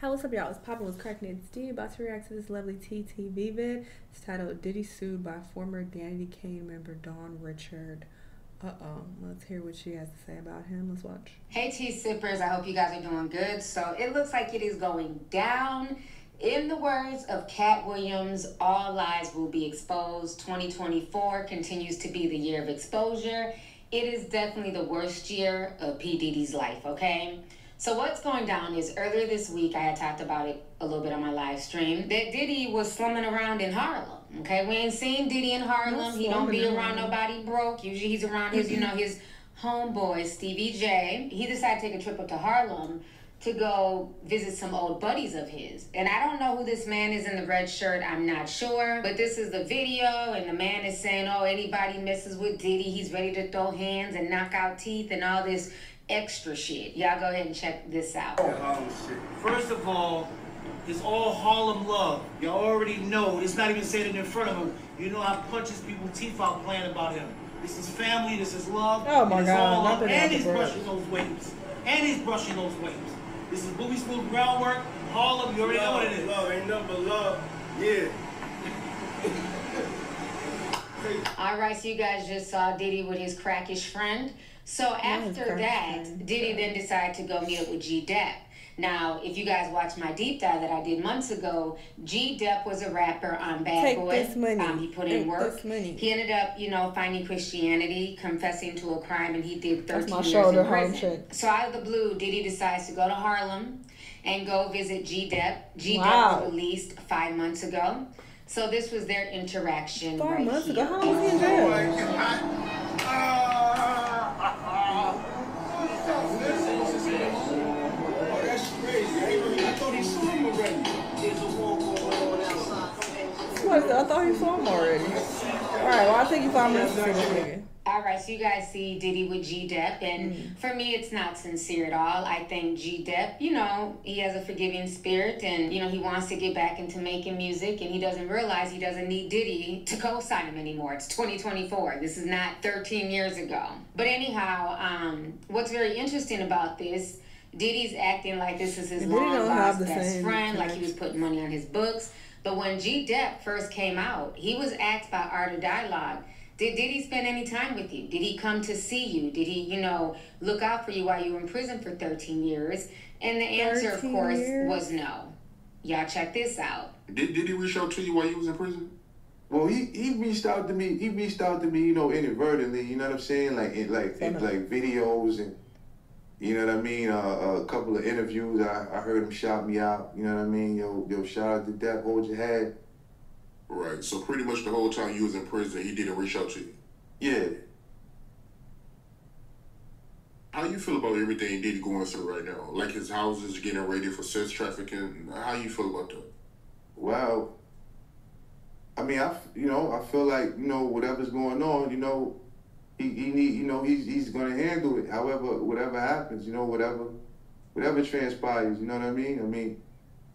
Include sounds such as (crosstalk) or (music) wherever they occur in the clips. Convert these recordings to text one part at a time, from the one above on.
How what's up, y'all? It's popping with Crackheads D. About to react to this lovely TTV vid. It's titled "Diddy Sued by Former Danity Kane member Dawn Richard." Uh oh. Let's hear what she has to say about him. Let's watch. Hey, T sippers. I hope you guys are doing good. So it looks like it is going down. In the words of Katt Williams, all lies will be exposed. 2024 continues to be the year of exposure. It is definitely the worst year of P. Diddy's life, okay? So what's going down is earlier this week I had talked about it a little bit on my live stream that Diddy was slumming around in Harlem. Okay, we ain't seen Diddy in Harlem. He don't be around nobody broke. Usually he's around his, you know, his homeboy Stevie J. He decided to take a trip up to Harlem to go visit some old buddies of his. And I don't know who this man is in the red shirt. I'm not sure. But this is the video, and the man is saying, oh, anybody messes with Diddy, he's ready to throw hands and knock out teeth and all this extra shit. Y'all go ahead and check this out. First of all, it's all Harlem love. Y'all already know. It's not even saying it in front of him. You know how punches people teeth out playing about him. This is family. This is love. Oh my God! All love. And he's brushing those waves. And he's brushing those waves. This is Booby Smooth groundwork. Harlem. You already love, know what it is. Love ain't nothing but love. Yeah. (laughs) All right, so you guys just saw Diddy with his crackish friend. So after that, Diddy then decided to go meet up with G Dep. Now, if you guys watch my deep dive that I did months ago, G Dep was a rapper on Bad Take Boy. This money. Um, he put in Take work. He ended up, you know, finding Christianity, confessing to a crime, and he did 13 years in prison. So out of the blue, Diddy decides to go to Harlem and go visit G Dep. G Dep wow. was released five months ago. So this was their interaction. Five right months here. ago? How long was he in jail? I thought he saw him already. All right, well, I'll take you five minutes to see this nigga. All right, so you guys see Diddy with G Dep, and mm. for me, it's not sincere at all. I think G Dep, you know, he has a forgiving spirit, and you know, he wants to get back into making music, and he doesn't realize he doesn't need Diddy to co-sign him anymore. It's 2024. This is not 13 years ago. But anyhow, um, what's very interesting about this, Diddy's acting like this is his long lost best friend, like he was putting money on his books. But when G Dep first came out, he was asked by Art of Dialogue did, did he spend any time with you? Did he come to see you? Did he, you know, look out for you while you were in prison for 13 years? And the answer, of course, years? was no. Y'all check this out. Did, did he reach out to you while you was in prison? Well, he, he reached out to me. He reached out to me, you know, inadvertently. You know what I'm saying? Like in, like in, like videos and you know what I mean. Uh, a couple of interviews, I, I heard him shout me out. You know what I mean? Yo, yo, shout out to Dep, hold your head. Right. So pretty much the whole time you was in prison, he didn't reach out to you. Yeah. How you feel about everything Diddy going through right now? Like his houses getting ready for sex trafficking. How you feel about that? Well, I mean, I you know I feel like you know whatever's going on, you know, he, he need you know he's he's gonna handle it. However, whatever happens, you know, whatever whatever transpires, you know what I mean. I mean,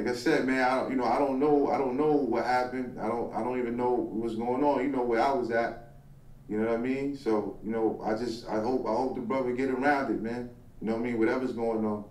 like I said, man, I don't, you know, I don't know, I don't know what happened. I don't, I don't even know what's going on. You know where I was at. You know what I mean? So, you know, I just, I hope, I hope the brother get around it, man. You know what I mean? Whatever's going on.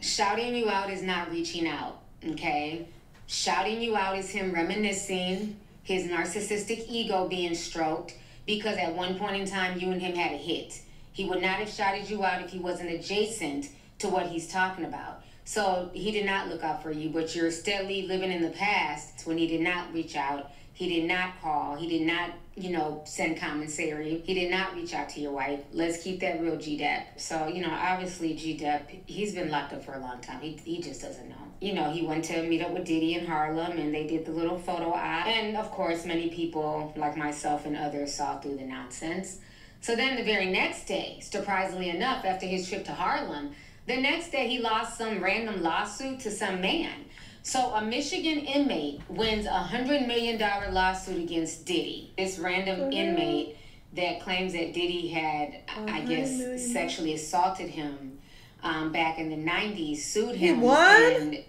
Shouting you out is not reaching out, okay? Shouting you out is him reminiscing, his narcissistic ego being stroked, because at one point in time, you and him had a hit. He would not have shouted you out if he wasn't adjacent to what he's talking about. So he did not look out for you, but you're steadily living in the past when he did not reach out. He did not call. He did not, you know, send commissary. He did not reach out to your wife. Let's keep that real, G Dep. So, you know, obviously, G Dep, he's been locked up for a long time. He, he just doesn't know. You know, he went to meet up with Diddy in Harlem and they did the little photo op. And of course, many people, like myself and others, saw through the nonsense. So then the very next day, surprisingly enough, after his trip to Harlem, the next day, he lost some random lawsuit to some man. So a Michigan inmate wins a hundred million dollar lawsuit against Diddy. This random inmate that claims that Diddy had, I guess, million. sexually assaulted him um, back in the '90s, sued him. He won. And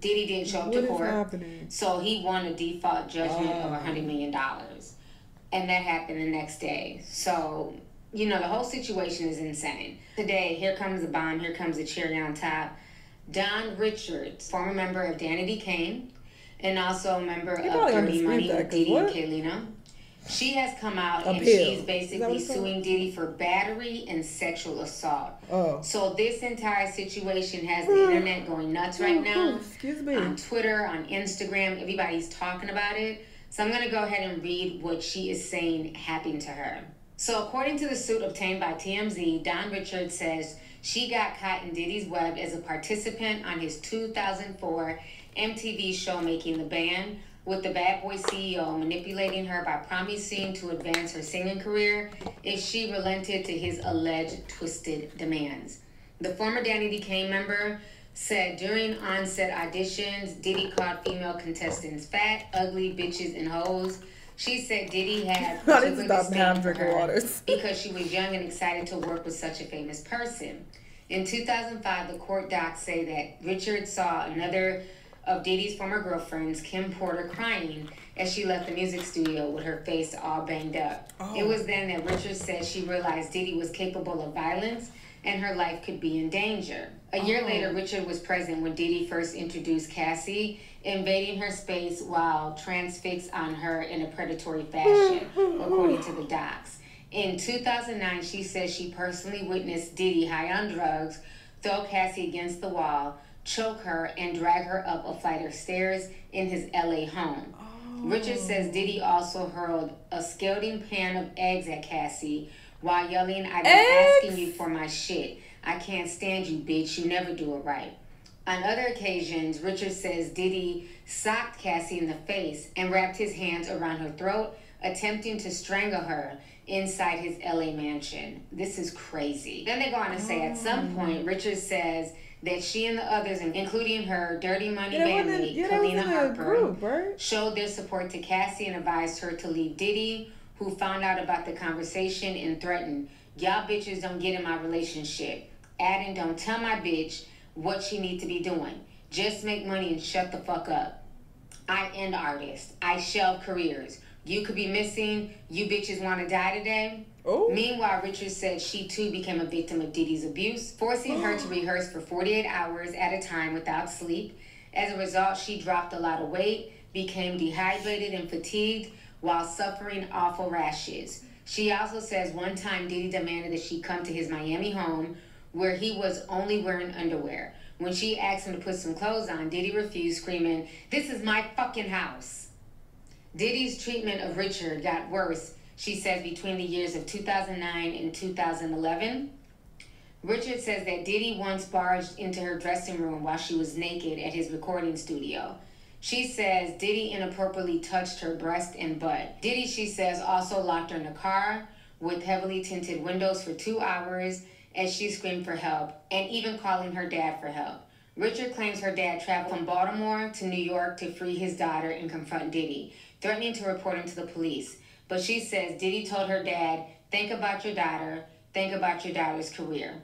Diddy didn't show up what to court, so he won a default judgment oh. of a hundred million dollars, and that happened the next day. So you know, the whole situation is insane. Today, here comes the bomb, here comes the cherry on top. Dawn Richards, former member of Danity Kane, and also a member You of Dirty Money with Diddy and what? Kalenna. She has come out and she's Is that what basically suing Diddy for battery and sexual assault. Oh. So this entire situation has the (sighs) internet going nuts right now. Excuse me. On Twitter, on Instagram, everybody's talking about it. So I'm gonna go ahead and read what she is saying happened to her. So according to the suit obtained by TMZ, Dawn Richards says she got caught in Diddy's web as a participant on his 2004 MTV show Making the Band, with the Bad Boy CEO manipulating her by promising to advance her singing career if she relented to his alleged twisted demands. The former Danity Kane member said during on-set auditions, Diddy called female contestants fat, ugly bitches, and hoes. She said Diddy had (laughs) particular disdain for drinking her waters. (laughs) because she was young and excited to work with such a famous person. In 2005, the court docs say that Richard saw another of Diddy's former girlfriends, Kim Porter, crying as she left the music studio with her face all banged up. It was then that Richard said she realized Diddy was capable of violence and her life could be in danger. A year later, Richard was present when Diddy first introduced Cassie, invading her space while transfixed on her in a predatory fashion, (laughs) according to the docs. In 2009, she says she personally witnessed Diddy high on drugs, throw Cassie against the wall, choke her, and drag her up a flight of stairs in his LA home. Oh. Richard says Diddy also hurled a scalding pan of eggs at Cassie while yelling, I've been Eggs? asking you for my shit. I can't stand you, bitch. You never do it right. On other occasions, Richard says Diddy socked Cassie in the face and wrapped his hands around her throat, attempting to strangle her inside his LA mansion. This is crazy. Then they go on to say at some point, Richard says that she and the others, including her dirty money Yeah, bandmate, yeah, Kalenna Harper, group, right? showed their support to Cassie and advised her to leave Diddy, who found out about the conversation and threatened, Y'all bitches don't get in my relationship. Adding, don't tell my bitch what she need to be doing. Just make money and shut the fuck up. I end artists. I shelve careers. You could be missing. You bitches want to die today. Oh. Meanwhile, Richard said she too became a victim of Diddy's abuse, forcing her to (gasps) rehearse for 48 hours at a time without sleep. As a result, she dropped a lot of weight, became dehydrated and fatigued while suffering awful rashes. She also says one time Diddy demanded that she come to his Miami home where he was only wearing underwear. When she asked him to put some clothes on, Diddy refused, screaming, This is my fucking house. Diddy's treatment of Richard got worse, she says, between the years of 2009 and 2011. Richard says that Diddy once barged into her dressing room while she was naked at his recording studio. She says Diddy inappropriately touched her breast and butt. Diddy, she says, also locked her in a car with heavily tinted windows for two hours as she screamed for help and even calling her dad for help. Richard claims her dad traveled from Baltimore to New York to free his daughter and confront Diddy, threatening to report him to the police. But she says Diddy told her dad, Think about your daughter, think about your daughter's career.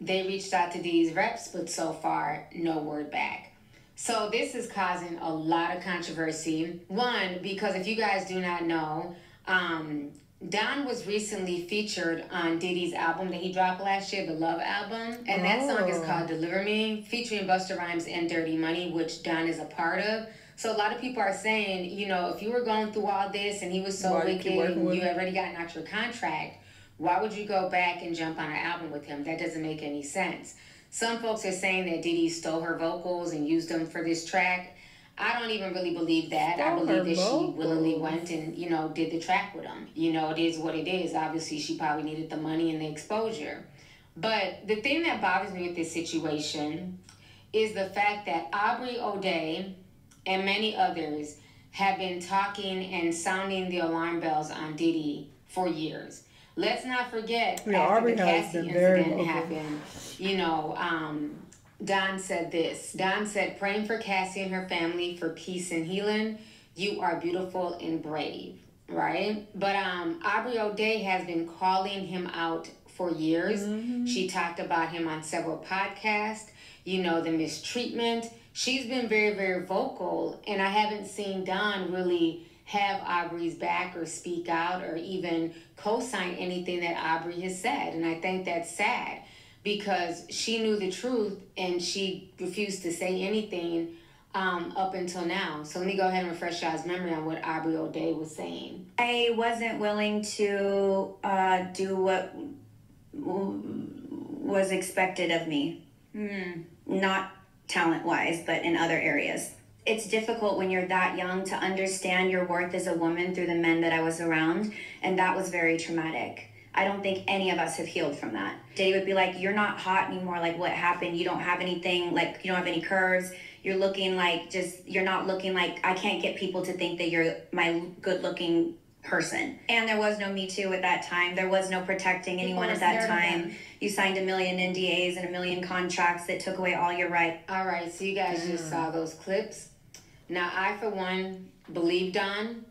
They reached out to Diddy's reps, but so far, no word back. So this is causing a lot of controversy. One, because if you guys do not know, um, Dawn was recently featured on Diddy's album that he dropped last year, the Love album, and that song is Oh. called "Deliver Me," featuring Busta Rhymes and Dirty Money, which Dawn is a part of. So a lot of people are saying, you know, if you were going through all this and he was so Why wicked and you already gotten out your contract, why would you go back and jump on an album with him? That doesn't make any sense. Some folks are saying that Diddy stole her vocals and used them for this track. I don't even really believe that. I believe that she willingly went and, you know, did the track with him. You know, it is what it is. Obviously, she probably needed the money and the exposure. But the thing that bothers me with this situation is the fact that Aubrey O'Day and many others have been talking and sounding the alarm bells on Diddy for years. Let's not forget Yeah, after Aubrey the Cassie incident happened, you know, um, Dawn said this. Dawn said, praying for Cassie and her family for peace and healing. You are beautiful and brave, right? But um, Aubrey O'Day has been calling him out for years. She talked about him on several podcasts, you know, the mistreatment. She's been very, very vocal, and I haven't seen Dawn really have Aubrey's back or speak out or even co sign anything that Aubrey has said. And I think that's sad. Because she knew the truth and she refused to say anything um, up until now. So let me go ahead and refresh y'all's memory on what Aubrey O'Day was saying. I wasn't willing to uh, do what was expected of me. Hmm. Not talent wise, but in other areas. It's difficult when you're that young to understand your worth as a woman through the men that I was around, and that was very traumatic. I don't think any of us have healed from that. Diddy would be like, You're not hot anymore. Like, what happened? You don't have anything, like, you don't have any curves. You're looking like just, you're not looking like, I can't get people to think that you're my good looking person. And there was no Me Too at that time. There was no protecting anyone at that time. You signed a million NDAs and a million contracts that took away all your rights. All right, so you guys just mm. saw those clips. Now, I, for one, believe Dawn.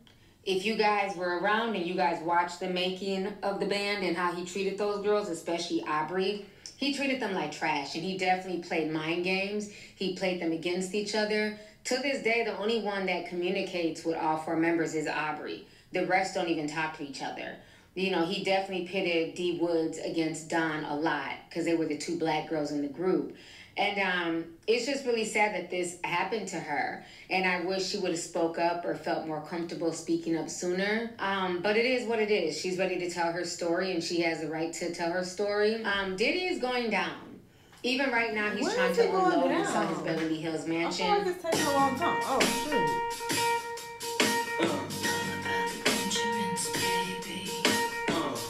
If you guys were around and you guys watched the making of the band and how he treated those girls, especially Aubrey, he treated them like trash and he definitely played mind games. He played them against each other. To this day, the only one that communicates with all four members is Aubrey. The rest don't even talk to each other. You know, he definitely pitted D Woods against Dawn a lot because they were the two black girls in the group. And um, it's just really sad that this happened to her. And I wish she would have spoke up or felt more comfortable speaking up sooner. Um, but it is what it is. She's ready to tell her story and she has the right to tell her story. Um, Diddy is going down. Even right now, he's trying to unload and sell his Beverly Hills mansion. I feel like it's taking a long time. Oh shoot.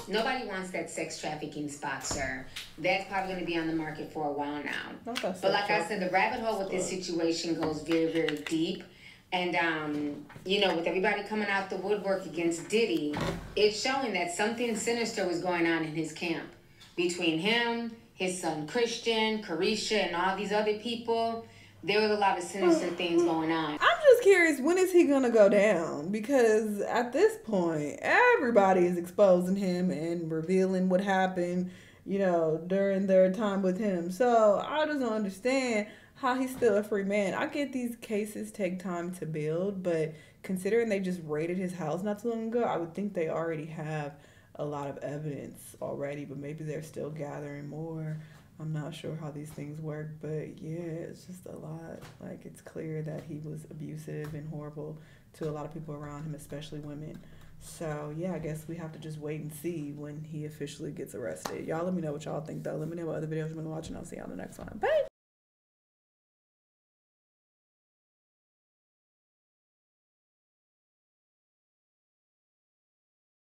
Nobody wants that sex trafficking spot, sir. That's probably going to be on the market for a while now. But like I said, the rabbit hole with this situation goes very, very deep. And um, you know, with everybody coming out the woodwork against Diddy, it's showing that something sinister was going on in his camp. Between him, his son Christian, Carisha, and all these other people, there was a lot of sinister things going on. I'm just curious, when is he gonna go down? Because at this point, everybody is exposing him and revealing what happened, you know, during their time with him. So I just don't understand how he's still a free man. I get these cases take time to build, but considering they just raided his house not too long ago, I would think they already have a lot of evidence already, but maybe they're still gathering more. I'm not sure how these things work, but yeah, it's just a lot. Like it's clear that he was abusive and horrible to a lot of people around him, especially women. So yeah, I guess we have to just wait and see when he officially gets arrested. Y'all let me know what y'all think though. Let me know what other videos you want to watch and I'll see y'all in the next one. Bye.